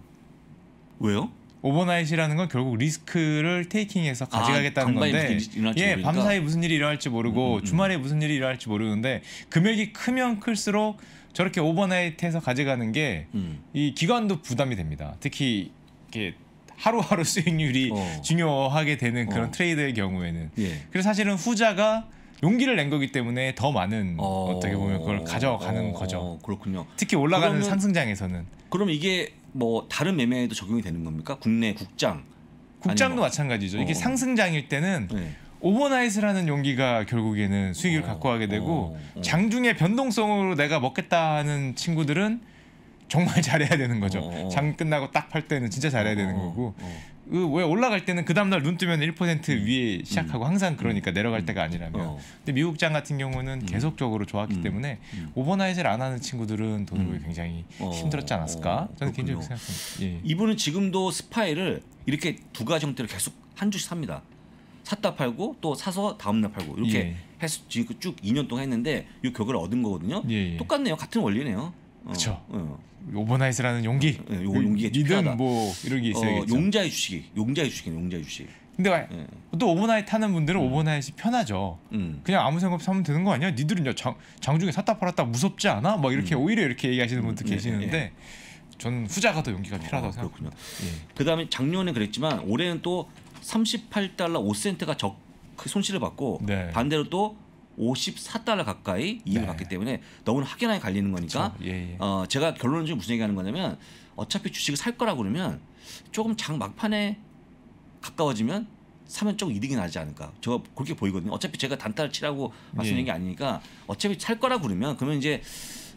왜요? overnight라는 건 결국 리스크를 taking해서 가져가겠다는 아, 건데 예, 모르니까. 밤사이 무슨 일이 일어날지 모르고 음, 음, 음. 주말에 무슨 일이 일어날지 모르는데 금액이 크면 클수록 저렇게 overnight해서 가져가는 게 이 음. 기관도 부담이 됩니다. 특히 이렇게 하루하루 수익률이 어. 중요하게 되는 그런 어. 트레이더의 경우에는 예. 그래서 사실은 후자가 용기를 낸 거기 때문에 더 많은 어... 어떻게 보면 그걸 가져가는 어, 거죠. 그렇군요. 특히 올라가는 그러면- 상승장에서는 그럼 이게 뭐 다른 매매에도 적용이 되는 겁니까? 국내 국장. 국장도 뭐- 마찬가지죠. 이게 어. 상승장일 때는 네. overnight라는 용기가 결국에는 수익을 어, 갖고 가게 되고 어, 어. 장중에 변동성으로 내가 먹겠다 하는 친구들은 정말 잘해야 되는 거죠. 어, 어. 장 끝나고 딱 팔 때는 진짜 잘해야 되는 어, 거고 왜 올라갈 때는 그 다음날 눈 뜨면 1% 위에 시작하고 항상 그러니까 내려갈 때가 아니라면 어. 근데 미국장 같은 경우는 계속적으로 좋았기 음. 때문에 음. overnight를 안 하는 친구들은 돈을 굉장히 어. 힘들었지 않았을까 어, 저는 개인적으로. 생각합니다. 예. 이분은 지금도 SPY를 이렇게 두 가지 형태로 계속 한 주씩 삽니다. 샀다 팔고 또 사서 다음날 팔고 이렇게 예. 해서 지금 쭉 2년 동안 했는데 이 결과를 얻은 거거든요. 예, 예. 똑같네요. 같은 원리네요. 어. 어. overnight라는 용기, 예, 요 용기가 리듬 필요하다. 뭐 이런 게 어, 있어야겠죠. 용자의 주식이 용자의 주식이 용자의 주식. 근데 예. 또 overnight 하는 분들은 overnight이 편하죠. 음. 그냥 아무 생각 없이 사면 되는 거 아니야? 니들은 야, 장, 장중에 샀다 팔았다 무섭지 않아? 막 이렇게 오히려 이렇게 얘기하시는 분들 음, 예, 계시는데 저는 후자가 더 용기가 필요하다고 어, 생각합니다. 예. 그다음에 작년에 그랬지만 올해는 또 38달러 5센트가 적 손실을 받고 네. 반대로 또 54달러 가까이 이익을 네. 받기 때문에 너무나 확연하게 갈리는 거니까. 예, 예. 어, 제가 결론적으로 무슨 얘기하는 거냐면 어차피 주식을 살 거라 그러면 조금 장 막판에 가까워지면 사면 조금 이득이 나지 않을까. 제가 그렇게 보이거든요. 어차피 제가 단타를 치라고 말씀드린 예. 게 아니니까 어차피 살 거라 그러면 그러면 이제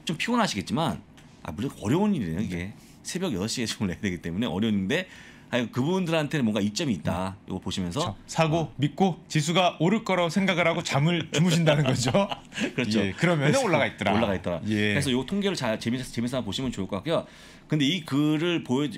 좀 피곤하시겠지만 아 물론 어려운 일이에요 이게 새벽 6시에 좀 내야 되기 때문에 어려운데 아니 그분들한테는 뭔가 이점이 있다. 이거 보시면서 그렇죠. 사고 믿고 지수가 오를 거라고 생각을 하고 잠을 주무신다는 거죠. 그렇죠. 예, 그러면 올라가 있더라. 올라가 있더라. 예. 그래서 이 통계를 잘 재밌어서 한번 보시면 좋을 것 같고요. 근데 이 글을 보여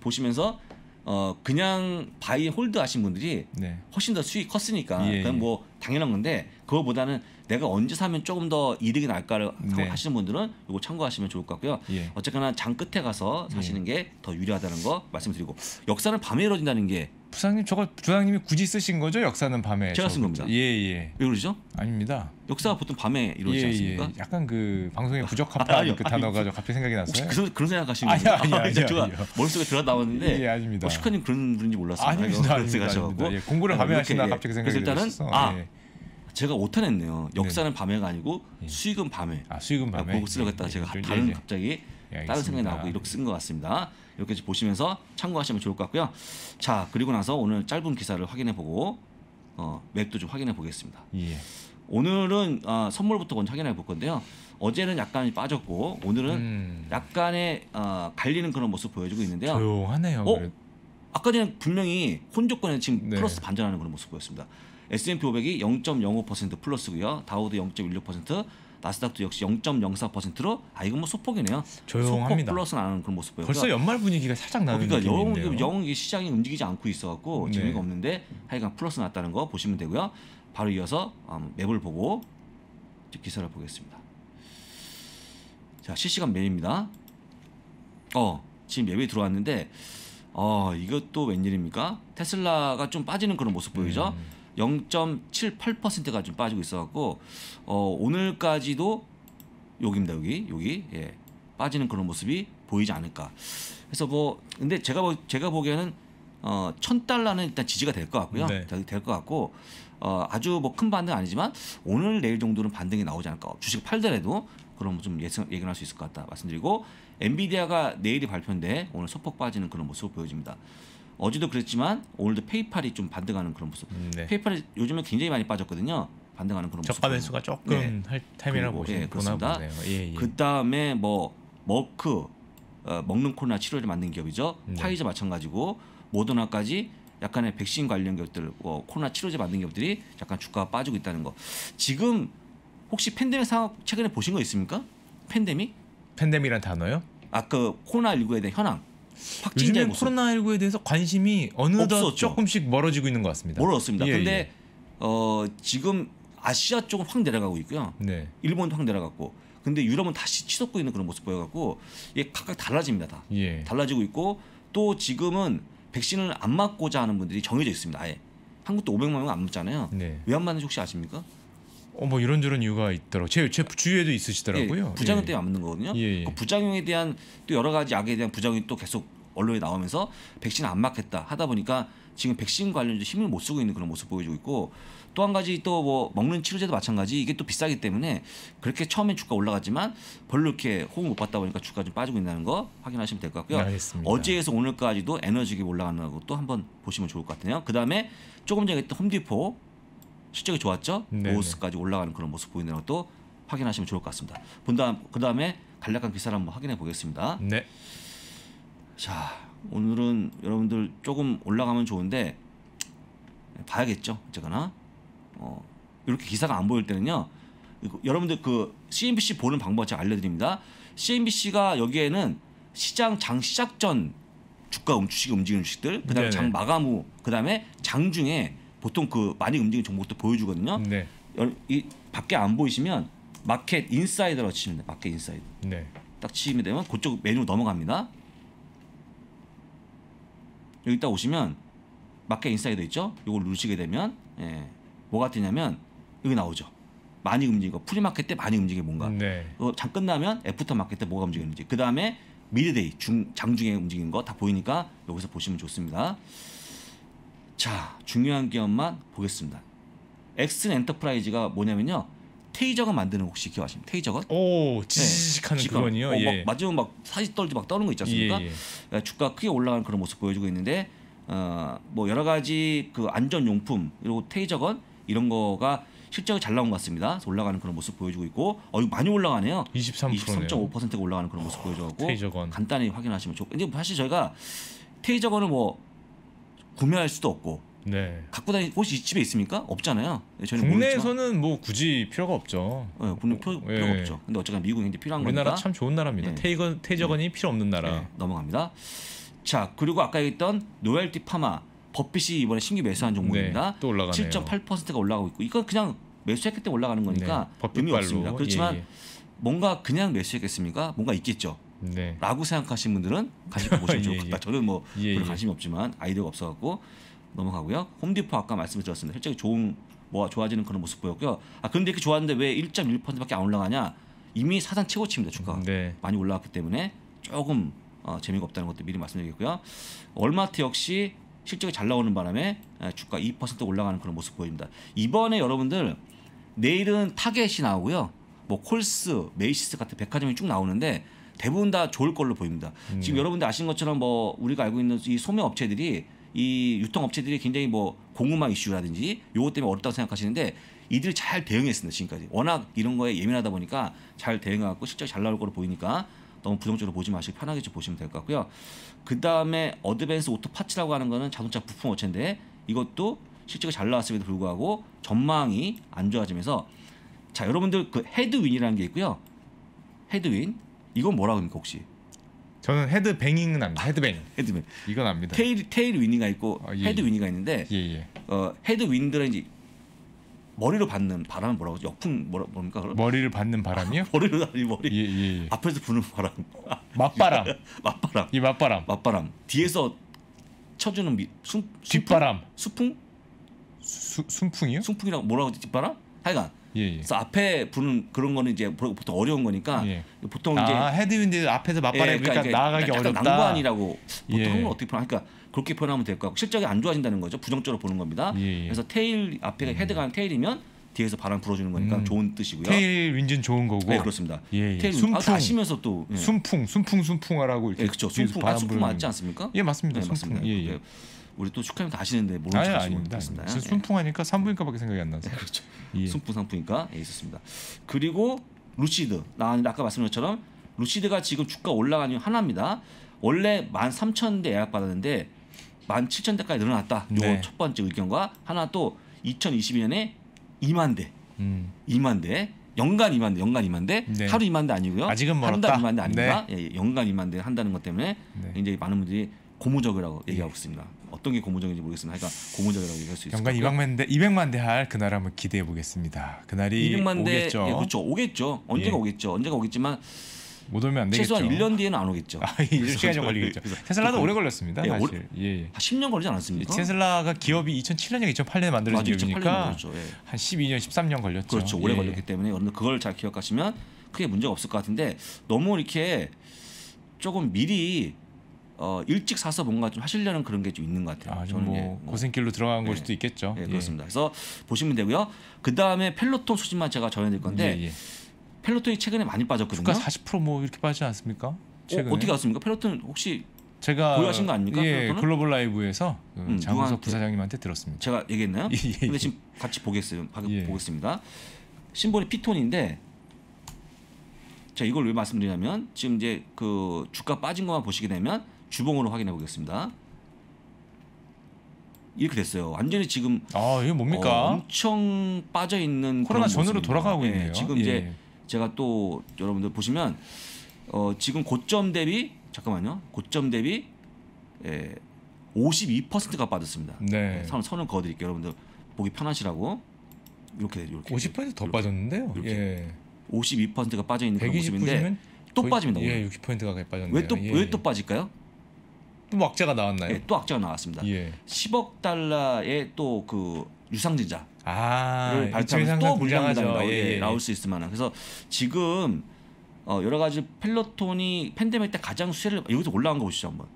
보시면서 어 그냥 buy hold 하신 분들이 네. 훨씬 더 수익 컸으니까 예, 그건 예. 뭐 당연한 건데 그거보다는 내가 언제 사면 조금 더 이득이 날까를 네. 하시는 분들은 이거 참고하시면 좋을 것 같고요. 예. 어쨌거나 장 끝에 가서 사시는 게 더 유리하다는 거 말씀드리고 역사는 밤에 이루어진다는 게 부장님 저거 부장님이 굳이 쓰신 거죠? 역사는 밤에. 제가 쓴. 겁니다. 예 예. 왜 그러죠? 아닙니다. 역사가 보통 밤에 이루어지지 예, 않습니까? 예. 약간 그 방송에 아니요, 부적합한 그 아니, 단어가 저 갑자기 생각이 났어요. 그런, 그런 생각하시는 아니요, 거예요? 아니요, 아니요, 제가 아니요. 머릿속에 들어 나왔는데 예, 아닙니다. 어, 슈카님 그런 분인지 몰랐어요. 아닙니다, 아닙니다. 예, 공부를 어, 밤에 하시나 예. 갑자기 생각이 일단은 들었어. 아 예. 제가 오타냈네요. 역사는 밤에가 아니고 예. 수익은 밤에. 아 수익은 아, 밤에 보고 쓰려겠다 예, 제가 예, 다른 예, 갑자기 예, 다른. 생각이 나고 이렇게 쓴 것 같습니다. 이렇게 보시면서 참고하시면 좋을 것 같고요. 자 그리고 나서 오늘 짧은 기사를 확인해 보고 어, 맥도 좀 확인해 보겠습니다. 예. 오늘은 어, 선물부터 먼저 확인해 볼 건데요. 어제는 약간 빠졌고 오늘은 음, 약간의 어, 갈리는 그런 모습 보여주고 있는데요. 조용하네요. 어? 아까 전에 분명히 혼조권에 지금 네. 플러스 반전하는 그런 모습 보였습니다. S&P 500이 0.05% 플러스고요. 다우도 0.16%, 나스닥도 역시 0.04%로 아 이건 뭐 소폭이네요. 조용합니다. 소폭 플러스 나는 그런 모습 보여요. 벌써 연말 분위기가 살짝 나는 그러니까 영. 영 시장이 움직이지 않고 있어갖고 네. 재미가 없는데 하여간 플러스 났다는 거 보시면 되고요. 바로 이어서 음, 맵을 보고 기사를 보겠습니다. 자 실시간 맵입니다. 어 지금 맵이 들어왔는데 어 이것도 웬일입니까? 테슬라가 좀 빠지는 그런 모습 보이죠? 음. 0.78%가 좀 빠지고 있어갖고 어, 오늘까지도 여기입니다 여기 여기 예, 빠지는 그런 모습이 보이지 않을까. 그래서 뭐 근데 제가 보, 제가 보기에는 어, 천 달러는 일단 지지가 될 것 같고요. 네. 될것 같고 어, 아주 뭐 큰 반등 아니지만 오늘 내일 정도는 반등이 나오지 않을까. 주식 팔더라도 그럼 좀 예상 예견할 수 있을 것 같다 말씀드리고 엔비디아가 내일이 발표인데 오늘 소폭 빠지는 그런 모습을 보여집니다. 어제도 그랬지만 오늘도 페이팔이 좀 반등하는 그런 모습. 음, 네. 페이팔이 요즘에 굉장히 많이 빠졌거든요. 반등하는 그런 모습. 저가 매수가 조금 네. 할 타이밍이라고 보시면 예, 그렇습니다. 예, 예. 그 다음에 뭐 머크 어, 먹는 코로나 치료를 만든 기업이죠. 네. 화이자 마찬가지고 모더나까지 약간의 백신 관련 기업들, 어, 코로나 치료제 만든 기업들이 약간 주가가 빠지고 있다는 거. 지금 혹시 팬데믹 상황 최근에 보신 거 있습니까? 팬데믹? 팬데믹이란 단어요? 아그 코로나 19에 대한 현황. 모습. 코로나19에 대해서 관심이 어느덧 없었죠. 조금씩 멀어지고 있는 것 같습니다. 멀었습니다. 예, 근데 예. 어, 지금 아시아 쪽은 확 내려가고 있고요. 네. 일본도 확 내려갔고. 근데 유럽은 다시 치솟고 있는 그런 모습 보여갖고 이게 각각 달라집니다. 다. 예. 달라지고 있고 또 지금은 백신을 안 맞고자 하는 분들이 정해져 있습니다. 아예 한국도 500만 명 안 맞잖아요. 네. 왜안 맞는지 혹시 아십니까? 어 뭐 이런저런 이유가 있더라고. 제, 제 주위에도 있으시더라고요. 예, 부작용 예. 때문에 안 맞는 거거든요. 예, 예. 그 부작용에 대한 또 여러 가지 약에 대한 부작용이 또 계속 언론에 나오면서 백신 안 맞겠다 하다 보니까 지금 백신 관련해서 힘을 못 쓰고 있는 그런 모습 보여주고 있고 또 한 가지 또 뭐 먹는 치료제도 마찬가지 이게 또 비싸기 때문에 그렇게 처음엔 주가 올라갔지만 별로 이렇게 호응 못 받다 보니까 주가 좀 빠지고 있다는 거 확인하시면 될 것 같고요. 알겠습니다. 어제에서 오늘까지도 에너지가 올라가는 것도 한번 보시면 좋을 것 같네요. 그 다음에 조금 전에 했던 홈디포 실적이 좋았죠. 네네. 보스까지 올라가는 그런 모습 보이는 것도 확인하시면 좋을 것 같습니다. 본다음 그 다음에 간략한 기사를 한번 확인해 보겠습니다. 네. 자 오늘은 여러분들 조금 올라가면 좋은데 봐야겠죠. 어쨌거나 어, 이렇게 기사가 안 보일 때는요. 여러분들 그 CNBC 보는 방법 제가 알려드립니다. CNBC가 여기에는 시장 장 시작 전 주가 음, 주식 움직이는 주식들, 그다음에 네네. 장 마감 후, 그다음에 장 중에 보통 그 많이 움직이는 종목도 보여주거든요. 네. 여- 이 밖에 안 보이시면 Market Insider로 치면 돼요. Market Insider. 네. 딱 치면 되면 그쪽 메뉴로 넘어갑니다. 여기 딱 오시면 Market Insider 있죠? 이걸 누르시게 되면 예, 뭐가 뜨냐면 여기 나오죠. 많이 움직이고 pre-market 때 많이 움직이게 뭔가. 네. 어, 장 끝나면 after market 때 뭐가 움직이는지. 그 다음에 midday 중 장중에 움직이는 거 다 보이니까 여기서 보시면 좋습니다. 자 중요한 기업만 보겠습니다. 액손 엔터프라이즈가 뭐냐면요. 테이저건 만드는 거 혹시 기억하십니까? 테이저건? 오 지직하는 지금 그건요. 어, 예. 막 맞으면 막 사지 떨지 막 떠는 거 있지 않습니까? 예, 예. 예, 주가 크게 올라가는 그런 모습 보여주고 있는데 어, 뭐 여러 가지 그 안전 용품 그리고 테이저건 이런 거가 실적이 잘 나온 것 같습니다. 올라가는 그런 모습 보여주고 있고 어 이거 많이 올라가네요. 23%네요. 23.5%가 올라가는 그런 모습 보여줘갖고 테이저건. 간단히 확인하시면 좋고 근데 사실 저희가 테이저건을 뭐 구매할 수도 없고 네. 갖고 다니 혹시 집에 있습니까? 없잖아요. 네, 저희는 모르지만 국내에서는 뭐 굳이 필요가 없죠. 예, 국내 필요, 예. 필요가 없죠. 근데 어쨌든 미국에 이제 필요한 우리나라 거니까 참 좋은 나라입니다. 예. 테이건 테이저건이 필요 없는 나라. 네, 넘어갑니다. 자 그리고 아까 얘기했던 노엘티 파마 버핏이 이번에 신규 매수한 종목입니다. 네, 또 올라가네요. 7.8%가 올라가고 있고 이건 그냥 매수했기 때문에 올라가는 거니까 네, 의미. 없습니다. 그렇지만 예, 예. 뭔가 그냥 매수했겠습니까? 뭔가 있겠죠. 네. 라고 생각하시는 분들은 관심 보시면 좋을 예, 것 같다. 예. 저는 뭐 예, 별로 예. 관심이 없지만 아이디어가 없어갖고 넘어가고요. 홈디포 아까 말씀드렸습니다. 실적이 좋은 뭐 좋아지는 그런 모습 보였고요. 아 근데 이렇게 좋았는데 왜 1.1%밖에 안 올라가냐? 이미 사상 최고치입니다 주가. 네. 많이 올라왔기 때문에 조금 어, 재미가 없다는 것도 미리 말씀드리겠고요. 월마트 역시 실적이 잘 나오는 바람에 에, 주가 2% 올라가는 그런 모습 보입니다. 이번에 여러분들 내일은 타겟이 나오고요. 뭐 콜스, 메이시스 같은 백화점이 쭉 나오는데 대부분 다 좋을 걸로 보입니다. 지금 여러분들 아시는 것처럼 뭐 우리가 알고 있는 이 소매 업체들이 이 유통 업체들이 굉장히 뭐 공급망 이슈라든지 요것 때문에 어렵다고 생각하시는데 이들이 잘 대응했습니다 지금까지 워낙 이런 거에 예민하다 보니까 잘 대응해갖고 실적이 잘 나올 거로 보이니까 너무 부정적으로 보지 마시고 편하게 좀 보시면 될 것 같고요. 그 다음에 어드밴스 오토 파츠라고 하는 거는 자동차 부품 업체인데 이것도 실적이 잘 나왔음에도 불구하고 전망이 안 좋아지면서 자 여러분들 그 headwind라는 게 있고요. headwind 이건 뭐라고 합니까 혹시? 저는 headbanging은 압니다. headbang. headwind 이건 압니다. tail tailwind가 있고 아, 예, headwind가 있는데 예, 예. 어 headwind는 이제 머리로 받는 바람은 뭐라고 하죠? 역풍 뭐라 뭡니까? 그걸? 머리를 받는 바람이요? 머리로 아니 머리 예, 예, 예. 앞에서 부는 바람 맞바람. 맞바람 이 맞바람. 맞바람 뒤에서 쳐주는 미, 순, 뒷바람. 수풍 수, 순풍이요? 순풍이라고 뭐라고 하지 뒷바람 하여간 예, 예. 그래서 앞에 부는 그런 거는 이제 보통 어려운 거니까 예. 보통 이제 아, headwind 앞에서 맞바람 예, 그러니까, 이게 나아가기 어렵다. 보통 예. 한국은 어떻게 표현? 그러니까 그렇게 표현하면 될 것 같고 실적이 안 좋아진다는 거죠. 부정적으로 보는 겁니다. 예, 예. 그래서 tail 앞에 head가 tail이면 뒤에서 바람 불어주는 거니까 음. 좋은 뜻이고요. tail winds는 좋은 거고. 네 그렇습니다. 예, 예. tail 순풍. 아, 아시면서 또 예. 순풍, 순풍, 순풍하라고 이렇게. 예, 그렇죠. 순풍 아, 순풍 맞지 않습니까? 예, 맞습니다. 네, 순풍. 맞습니다. 예, 예. 예. 우리 또 축하님 다 아시는데 모르는 척. 하시고 있습니다. 순풍하니까 산부인과밖에 생각이 안 나서. 예. 그렇죠. 예. 순풍 상품이니까 예, 있었습니다. 그리고 루시드 나 아까 말씀드린 것처럼 루시드가 지금 주가 올라간 이유 하나입니다. 원래 13,000대 예약 받았는데 17,000대까지 늘어났다. 요 네. 첫 번째 의견과 하나 또 2022년에 2만 대, 음. 2만 대, 연간 2만 대, 연간 2만 대, 네. 하루 2만 대 아니고요. 아직은 한 멀었다. 달 2만 대 아닙니다. 예, 예, 연간 2만 대 한다는 것 때문에 네. 굉장히 많은 분들이 고무적이라고 얘기하고 있습니다. 어떤 게 고무적인지 모르겠습니다. 하여간 고무적이라고 얘기할 수 있을 것 연간 같고요. 200만 대 200만 대 할 그날 한번 기대해 보겠습니다. 그날이 200만 대 오겠죠. 예, 그렇죠. 오겠죠. 언제가 예. 오겠죠. 언제가 오겠지만 못 오면 안 되겠죠. 최소한 1년 뒤에는 안 오겠죠. 아, 이 시간이 좀 걸리겠죠. 테슬라도 그- 오래 걸렸습니다. 예, 사실. 오래- 예, 예. 한 10년 걸리지 않았습니까? 테슬라가 기업이 2007년에 2008년에 만들어진 맞아요. 2008년 기업이니까. 예. 한 12년, 13년 걸렸죠. 그렇죠. 오래 예. 걸렸기 때문에 여러분들 그걸 잘 기억하시면 크게 문제가 없을 것 같은데 너무 이렇게 조금 미리 어, 일찍 사서 뭔가 좀 하시려는 그런 게 좀 있는 것 같아요. 아, 좀 저는 뭐 예, 뭐 고생길로 들어간 걸 예. 수도 있겠죠. 예, 그렇습니다. 그래서 보시면 되고요. 그 다음에 펠로톤 소식만 제가 전해드릴 건데 예, 예. 펠로톤이 최근에 많이 빠졌거든요. 주가 40%뭐 이렇게 빠지지 않습니까? 최근에? 어, 어떻게 갔습니까? 펠로톤 혹시 제가 보유하신 거 아닙니까? 예, 펠로톤은? 글로벌 라이브에서 그 음, 장우석? 부사장님한테 들었습니다. 제가 얘기했나요? 예, 예, 근데 예. 지금 같이 보겠어요. 봐- 예. 보겠습니다. 심볼이 PTON인데 자 이걸 왜 말씀드리냐면 지금 이제 그 주가 빠진 것만 보시게 되면 주봉으로 확인해 보겠습니다. 이렇게 됐어요. 완전히 지금 아, 이게 어, 뭡니까? 엄청 빠져 있는 코로나 전으로 모습입니다. 돌아가고 예, 있네요. 지금 예. 이제 제가 또 여러분들 보시면 어, 지금 고점 대비 잠깐만요. 고점 대비 예, 52%가 빠졌습니다. 네. 예, 선, 선을 그어드릴게요. 여러분들 보기 편하시라고 이렇게 이렇게 50%더 이렇게. 빠졌는데요. 이렇게. 예. 52%가 빠져 있는 그런 모습인데 120%면 또 빠집니다. 예, 오늘. 60%가 빠졌네요. 왜또왜 예, 또 예. 빠질까요? 또 악재가 나왔나요? 예, 또 악재가 나왔습니다. 예. 10억 달러의 또 그 유상증자 아, 를 발표하면서 또 물량부담이 등장하죠. 나올, 예, 예, 예. 나올 수 있을 만한 그래서 지금 어, 여러 가지 펠로톤이 팬데믹 때 가장 수혜를 여기서 올라간 거 보시죠 한번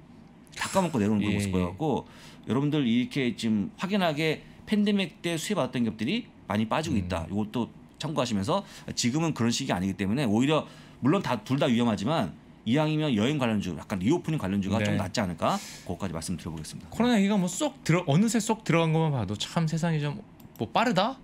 깎아먹고 내려오는 그 예, 모습 예. 보여갖고 여러분들 이렇게 지금 확연하게 팬데믹 때 수혜 받았던 기업들이 많이 빠지고 음. 있다 이것도 참고하시면서 지금은 그런 시기 아니기 때문에 오히려 물론 다 둘 다 위험하지만 이왕이면 여행 관련주 약간 reopening 관련주가 네. 좀 낫지 않을까 그것까지 말씀드려보겠습니다 코로나 얘기가 뭐 쏙 들어 어느새 쏙 들어간 것만 봐도 참 세상이 좀 뭐 빠르다.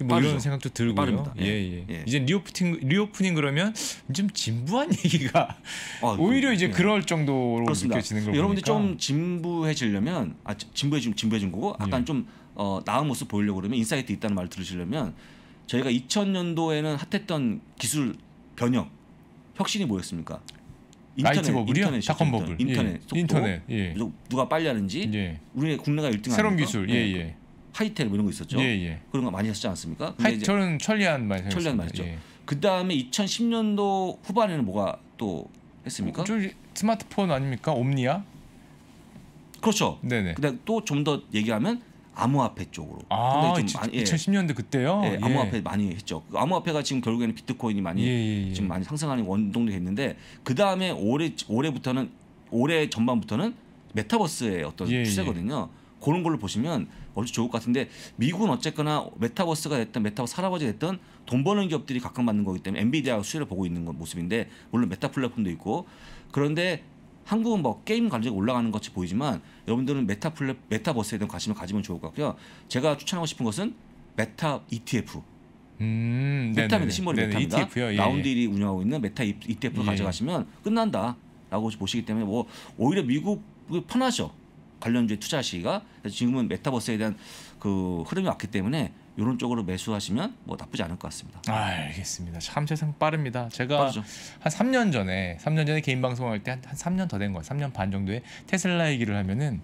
뭐 빠르죠. 이런 생각도 들고요. 빠릅니다. 예, 예. 예. 예. 이제 reopening reopening 그러면 좀 진부한 얘기가 아, 오히려 그- 이제 예. 그럴 정도로 그렇습니다. 느껴지는 걸 여러분들이 보니까 좀 진부해지려면 아 진- 진부해진 진부해진 거고 약간 예. 좀 어, 나은 모습 보이려고 그러면 insight 있다는 말 들으시려면 저희가 2000년도에는 핫했던 기술 변형 혁신이 뭐였습니까? 라이트 버블이요? 인터넷이었죠, 닷컴 인터넷. 버블. 인터넷 예. 속도 인터넷. 예. 누- 누가 빨리 하는지 예. 우리 국내가 1등 새로운 아닙니까? 기술. 예, 예. 하이텔 뭐 이런 거 있었죠. 예, 예. 그런 거 많이 하셨지 않습니까? 하이 저는 천리안 많이 천리안. 예. 그 다음에 2010년도 후반에는 뭐가 또 했습니까? 저 스마트폰 아닙니까? 옴니아? 그렇죠. 네네. 근데 또 좀 더 얘기하면 암호화폐 쪽으로. 아, 근데 좀 많이, 예. 2010년대 그때요. 예, 암호화폐 많이 했죠. 그 암호화폐가 지금 결국에는 비트코인이 많이 예, 예, 예. 지금 많이 상승하는 원동력이 됐는데 그 다음에 올해 올해부터는 올해 전반부터는 메타버스의 어떤 예, 예. 추세거든요. 그런 걸로 보시면 얼추 좋을 것 같은데 미국은 어쨌거나 메타버스가 됐든 메타버스 할아버지 됐든 돈 버는 기업들이 각광받는 거기 때문에 엔비디아 수혜를 보고 있는 건 모습인데 물론 메타 플랫폼도 있고 그런데 한국은 뭐 게임 관리가 올라가는 것이 보이지만 여러분들은 메타 플랫 메타버스에 대한 관심을 가지면 좋을 것 같고요. 제가 추천하고 싶은 것은 메타 ETF 음. 메타입니다. 심벌이 네네, 메타입니다. ETF요. 예, 라운드힐이 운영하고 있는 메타 ETF를 예. 가져가시면 끝난다라고 보시기 때문에 뭐 오히려 미국이 편하죠. 관련주에 투자하시기가 그래서 지금은 메타버스에 대한 그 흐름이 왔기 때문에 이런 쪽으로 매수하시면 뭐 나쁘지 않을 것 같습니다. 아, 알겠습니다. 참 세상 빠릅니다. 제가 빠르죠. 한 3년 전에 3년 전에 개인 방송할 때한 3년 더 된 거예요. 3년 반 정도에 테슬라 얘기를 하면은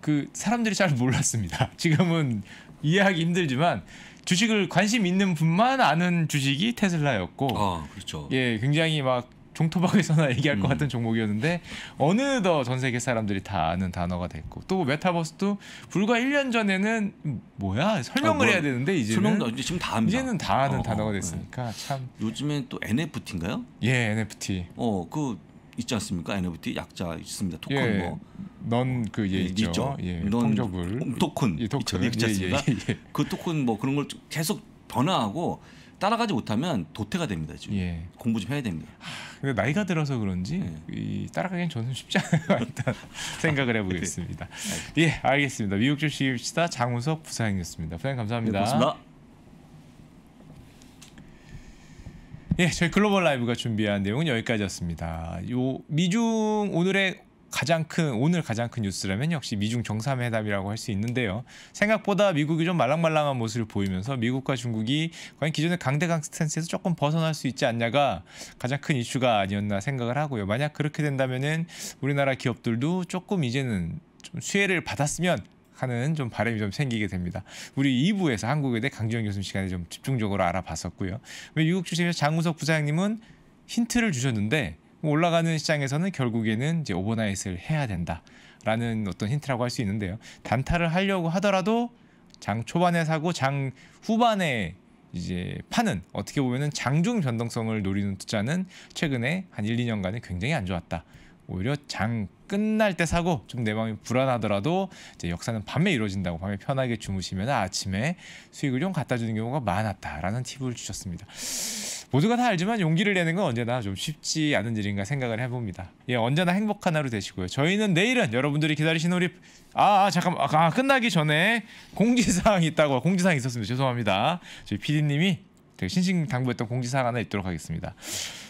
그 사람들이 잘 몰랐습니다. 지금은 이해하기 힘들지만 주식을 관심 있는 분만 아는 주식이 테슬라였고 아 그렇죠. 예, 굉장히 막 종토박에서나 얘기할 것 음. 같은 종목이었는데 어느덧 전 세계 사람들이 다 아는 단어가 됐고 또 메타버스도 불과 1년 전에는 뭐야 설명을 아, 뭐, 해야 되는데 이제는 설명도 이제 지금 다 합니다. 이제는 다 아는 어, 단어가 어, 됐으니까 참 요즘엔 또 NFT인가요? 예, NFT. 어그 있지 않습니까? NFT 약자 있습니다. 토큰 예. 뭐 넌그 예, 예, 있죠. 있죠. 예, 넌 통적을 토큰 예, 토큰 있지 않습니까? 예, 예, 예. 그 토큰 뭐 그런 걸 계속 변화하고 따라가지 못하면 도태가 됩니다. 지금 예. 공부 좀 해야 됩니다. 근데 나이가 들어서 그런지 네. 이 따라가기엔 저는 쉽지 않아요. 일단 생각을 해보겠습니다. 예, 알겠습니다. 미국 주식입시다 장우석 부사장이었습니다. 부사장 감사합니다. 네, 고맙습니다. 예, 저희 글로벌 라이브가 준비한 내용은 여기까지였습니다. 요 미중 오늘의 가장 큰 오늘 가장 큰 뉴스라면 역시 미중 정상회담이라고 할 수 있는데요. 생각보다 미국이 좀 말랑말랑한 모습을 보이면서 미국과 중국이 과연 기존의 강대강 스탠스에서 조금 벗어날 수 있지 않냐가 가장 큰 이슈가 아니었나 생각을 하고요. 만약 그렇게 된다면은 우리나라 기업들도 조금 이제는 좀 수혜를 받았으면 하는 좀 바람이 좀 생기게 됩니다. 우리 2부에서 한국외대 강지영 교수님 시간에 좀 집중적으로 알아봤었고요. 미국 주식에서 장우석 부사장님은 힌트를 주셨는데 올라가는 시장에서는 결국에는 이제 오버나잇을 해야 된다라는 어떤 힌트라고 할 수 있는데요. 단타를 하려고 하더라도 장 초반에 사고 장 후반에 이제 파는 어떻게 보면은 장중 변동성을 노리는 투자는 최근에 한 1, 2년간은 굉장히 안 좋았다. 오히려 장 끝날 때 사고 좀 내 마음이 불안하더라도 이제 역사는 밤에 이루어진다고 밤에 편하게 주무시면 아침에 수익을 좀 갖다 주는 경우가 많았다라는 팁을 주셨습니다. 모두가 다 알지만 용기를 내는 건 언제나 좀 쉽지 않은 일인가 생각을 해봅니다. 예, 언제나 행복한 하루 되시고요. 저희는 내일은 여러분들이 기다리시는 우리 아, 아 잠깐만 아, 끝나기 전에 공지사항이 있다고 공지사항이 있었습니다. 죄송합니다. 저희 PD님이 되게 신신당부했던 공지사항 하나 있도록 하겠습니다.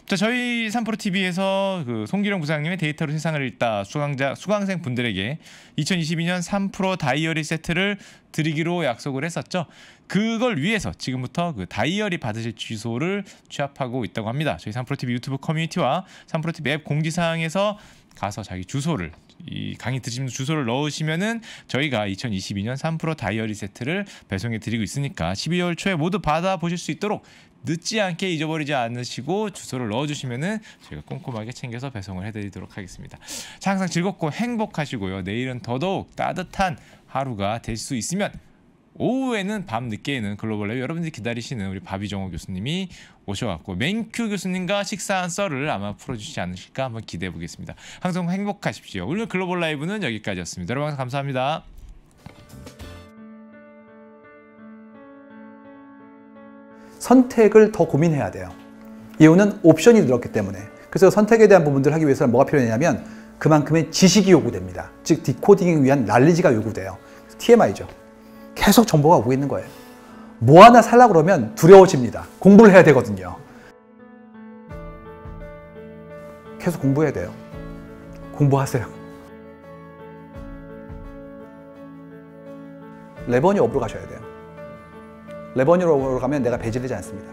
자, 저희 3프로 TV에서 그 송기령 부장님의 데이터로 세상을 읽다 수강자 수강생 분들에게 2022년 3프로 다이어리 세트를 드리기로 약속을 했었죠. 그걸 위해서 지금부터 그 다이어리 받으실 주소를 취합하고 있다고 합니다. 저희 3프로 TV 유튜브 커뮤니티와 3프로 TV 앱 공지사항에서 가서 자기 주소를 이 강의 들으시면 주소를 넣으시면은 저희가 2022년 3프로 다이어리 세트를 배송해 드리고 있으니까 12월 초에 모두 받아 보실 수 있도록 늦지 않게 잊어버리지 않으시고 주소를 넣어주시면은 저희가 꼼꼼하게 챙겨서 배송을 해드리도록 하겠습니다. 자, 항상 즐겁고 행복하시고요. 내일은 더더욱 따뜻한 하루가 될 수 있으면 오후에는 밤 늦게에는 글로벌 랩 여러분들이 기다리시는 우리 바비정호 교수님이 오셔갖고 맹큐 교수님과 식사한 썰을 아마 풀어주시지 않으실까 한번 기대해 보겠습니다. 항상 행복하십시오. 오늘 글로벌 라이브는 여기까지였습니다. 여러분 감사합니다. 선택을 더 고민해야 돼요. 이유는 옵션이 늘었기 때문에. 그래서 선택에 대한 부분들을 하기 위해서는 뭐가 필요하냐면 그만큼의 지식이 요구됩니다. 즉 디코딩을 위한 난리지가 요구돼요. TMI죠. 계속 정보가 오고 있는 거예요. 뭐 하나 살라 그러면 두려워집니다. 공부를 해야 되거든요. 계속 공부해야 돼요. 공부하세요. 레버니 업으로 가셔야 돼요. 레버니 업으로 가면 내가 배제되지 않습니다.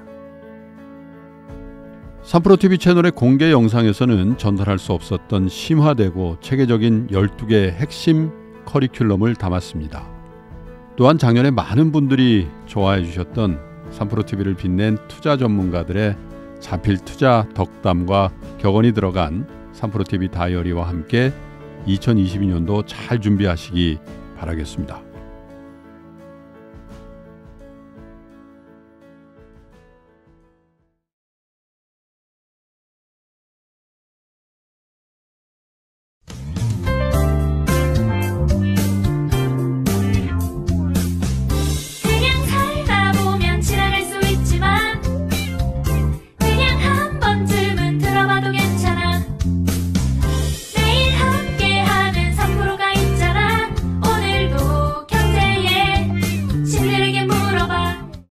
3프로TV 채널의 공개 영상에서는 전달할 수 없었던 심화되고 체계적인 12개의 핵심 커리큘럼을 담았습니다. 또한 작년에 많은 분들이 좋아해 주셨던 3프로TV를 빛낸 투자 전문가들의 자필 투자 덕담과 격언이 들어간 3프로TV 다이어리와 함께 2022년도 잘 준비하시기 바라겠습니다.